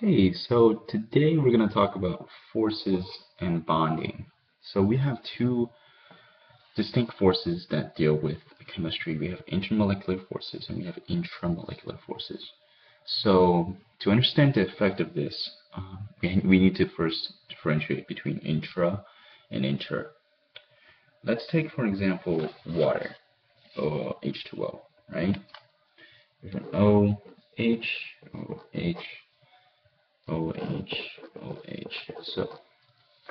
Hey, so today we're going to talk about forces and bonding. So we have two distinct forces that deal with chemistry. We have intermolecular forces and we have intramolecular forces. So to understand the effect of this, um, we, we need to first differentiate between intra and inter. Let's take, for example, water, or H2O, right? We have an O, H, O, H, OH, OH. So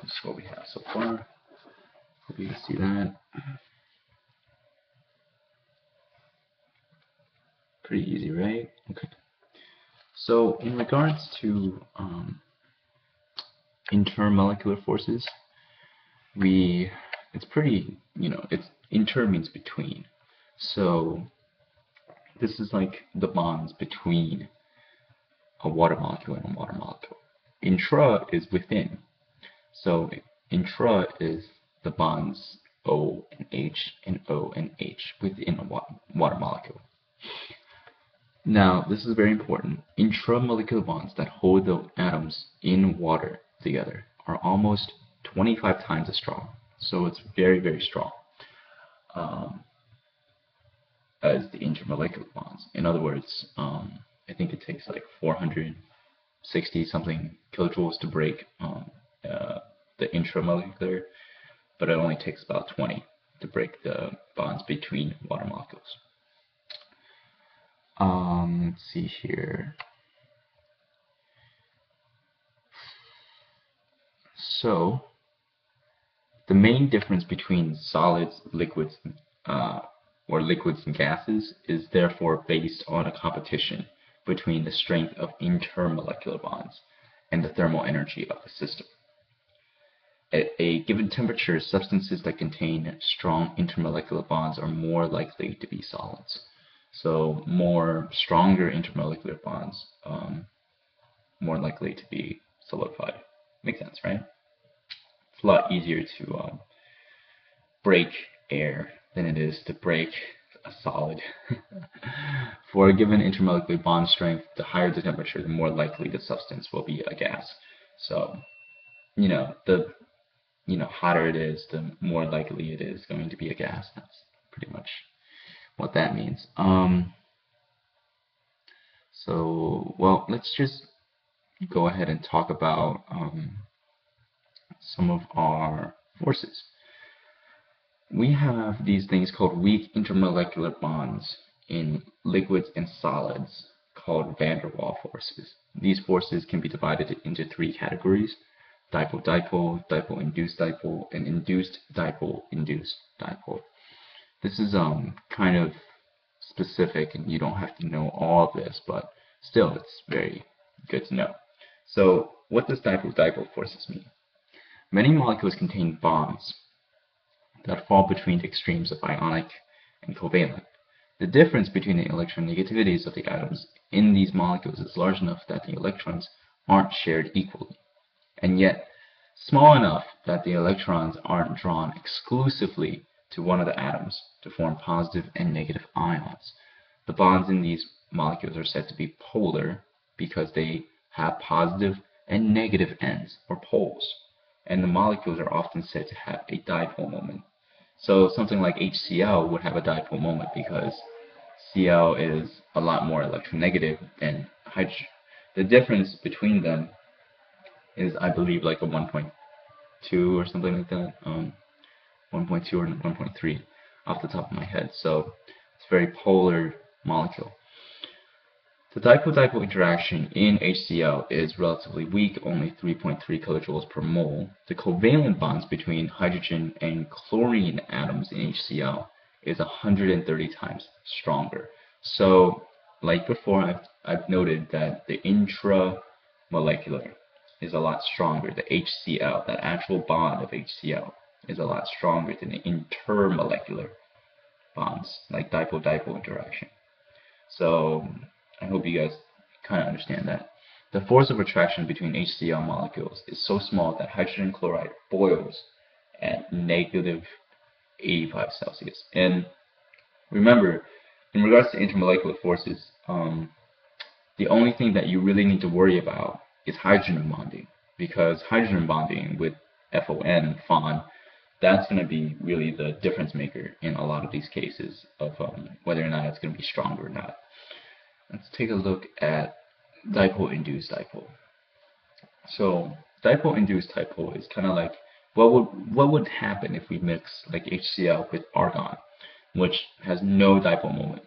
this is what we have so far. Hope you can see that. Pretty easy, right? Okay. So in regards to um, intermolecular forces, we it's pretty you know it's inter means between. So this is like the bonds between a water molecule and a water molecule. Intra is within. So intra is the bonds O and H and O and H within a water molecule. Now, this is very important. Intramolecular bonds that hold the atoms in water together are almost 25 times as strong. So it's very, very strong um, as the intermolecular bonds. In other words, um, think it takes like 460 something kilojoules to break um, uh, the intramolecular, but it only takes about 20 to break the bonds between water molecules. Um, let's see here. So, the main difference between solids, liquids, uh, or liquids and gases is therefore based on a competition between the strength of intermolecular bonds and the thermal energy of the system. At a given temperature, substances that contain strong intermolecular bonds are more likely to be solids. So more stronger intermolecular bonds, um, more likely to be solidified. Makes sense, right? It's a lot easier to um, break air than it is to break solid. For a given intermolecular bond strength, the higher the temperature, the more likely the substance will be a gas. So, you know, the you know hotter it is, the more likely it is going to be a gas. That's pretty much what that means. Um, so, well, let's just go ahead and talk about um, some of our forces we have these things called weak intermolecular bonds in liquids and solids called van der Waals forces. These forces can be divided into three categories, dipole-dipole, dipole-induced dipole, and induced dipole-induced dipole. This is um kind of specific and you don't have to know all of this, but still it's very good to know. So what does dipole-dipole forces mean? Many molecules contain bonds that fall between the extremes of ionic and covalent. The difference between the electronegativities of the atoms in these molecules is large enough that the electrons aren't shared equally, and yet small enough that the electrons aren't drawn exclusively to one of the atoms to form positive and negative ions. The bonds in these molecules are said to be polar because they have positive and negative ends or poles, and the molecules are often said to have a dipole moment. So something like HCl would have a dipole moment because Cl is a lot more electronegative than hydrogen. The difference between them is, I believe, like a 1.2 or something like that. Um, 1.2 or 1.3 off the top of my head. So it's a very polar molecule. The dipole-dipole interaction in HCl is relatively weak, only 3.3 kilojoules per mole. The covalent bonds between hydrogen and chlorine atoms in HCl is 130 times stronger. So, like before, I've, I've noted that the intramolecular is a lot stronger. The HCl, that actual bond of HCl, is a lot stronger than the intermolecular bonds, like dipole-dipole interaction. So I hope you guys kind of understand that. The force of attraction between HCl molecules is so small that hydrogen chloride boils at negative 85 Celsius. And remember, in regards to intermolecular forces, um, the only thing that you really need to worry about is hydrogen bonding because hydrogen bonding with FON, FON, that's going to be really the difference maker in a lot of these cases of um, whether or not it's going to be strong or not. Let's take a look at dipole-induced dipole. So dipole-induced dipole is kind of like what would what would happen if we mix like HCl with argon, which has no dipole moment.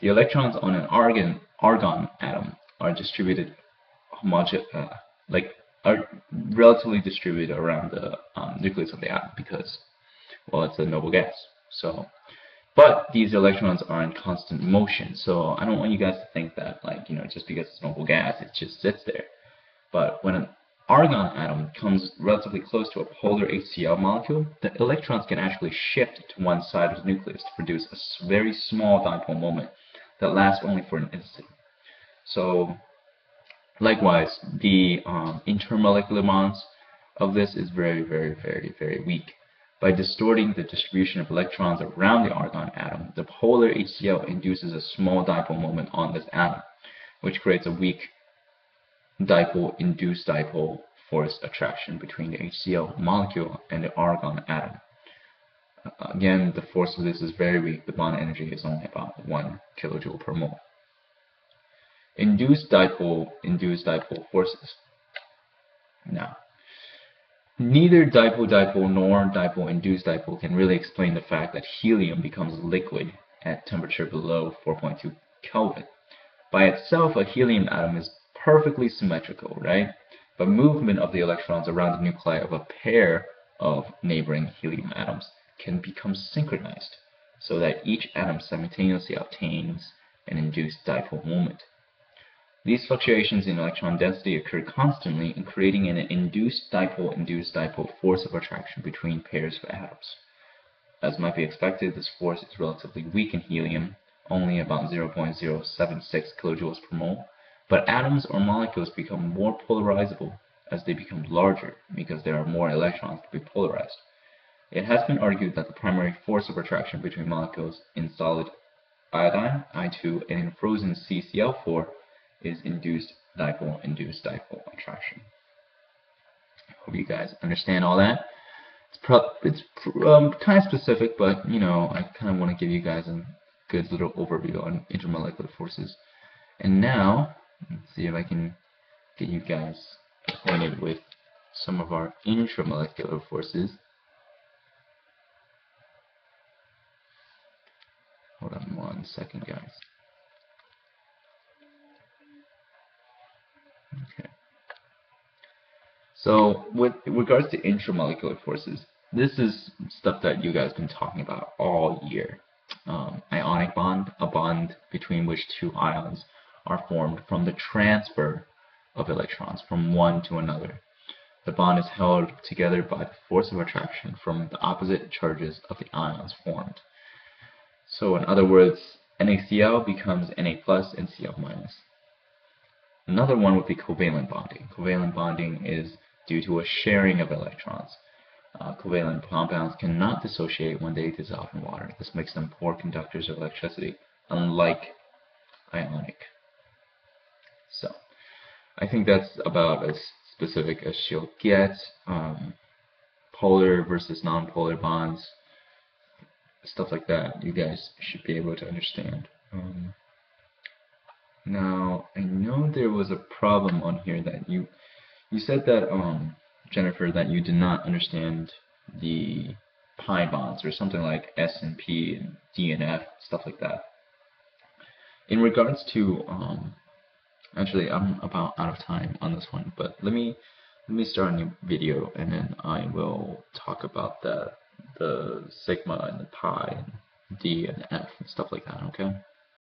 The electrons on an argon argon atom are distributed uh, like are relatively distributed around the um, nucleus of the atom because, well, it's a noble gas. So, but these electrons are in constant motion. So I don't want you guys to think that, like, you know, just because it's noble gas, it just sits there. But when an argon atom comes relatively close to a polar HCl molecule, the electrons can actually shift to one side of the nucleus to produce a very small dipole moment that lasts only for an instant. So Likewise, the um, intermolecular bonds of this is very, very, very, very weak. By distorting the distribution of electrons around the argon atom, the polar HCl induces a small dipole moment on this atom, which creates a weak dipole-induced dipole force attraction between the HCl molecule and the argon atom. Again, the force of this is very weak. The bond energy is only about 1 kilojoule per mole induced dipole induced dipole forces. Now, neither dipole-dipole nor dipole-induced dipole can really explain the fact that helium becomes liquid at temperature below 4.2 Kelvin. By itself, a helium atom is perfectly symmetrical, right? But movement of the electrons around the nuclei of a pair of neighboring helium atoms can become synchronized, so that each atom simultaneously obtains an induced dipole moment. These fluctuations in electron density occur constantly in creating an induced dipole-induced dipole force of attraction between pairs of atoms. As might be expected, this force is relatively weak in helium, only about 0.076 kilojoules per mole, but atoms or molecules become more polarizable as they become larger because there are more electrons to be polarized. It has been argued that the primary force of attraction between molecules in solid iodine, I2, and in frozen CCl4 is induced dipole induced dipole attraction. Hope you guys understand all that. It's pro it's um, kind of specific, but you know I kind of want to give you guys a good little overview on intermolecular forces. And now, let's see if I can get you guys acquainted with some of our intramolecular forces. Hold on one second, guys. So with regards to intramolecular forces, this is stuff that you guys have been talking about all year. Um, ionic bond, a bond between which two ions are formed from the transfer of electrons from one to another. The bond is held together by the force of attraction from the opposite charges of the ions formed. So in other words, NaCl becomes Na plus and Cl minus. Another one would be covalent bonding. Covalent bonding is due to a sharing of electrons. Uh, covalent compounds cannot dissociate when they dissolve in water. This makes them poor conductors of electricity, unlike ionic. So, I think that's about as specific as she'll get. Um, polar versus nonpolar bonds, stuff like that, you guys should be able to understand. Um, now, I know there was a problem on here that you you said that um Jennifer that you did not understand the pi bonds or something like S and P and D and F stuff like that. In regards to um actually I'm about out of time on this one, but let me let me start a new video and then I will talk about the the sigma and the pi and D and F and stuff like that, okay?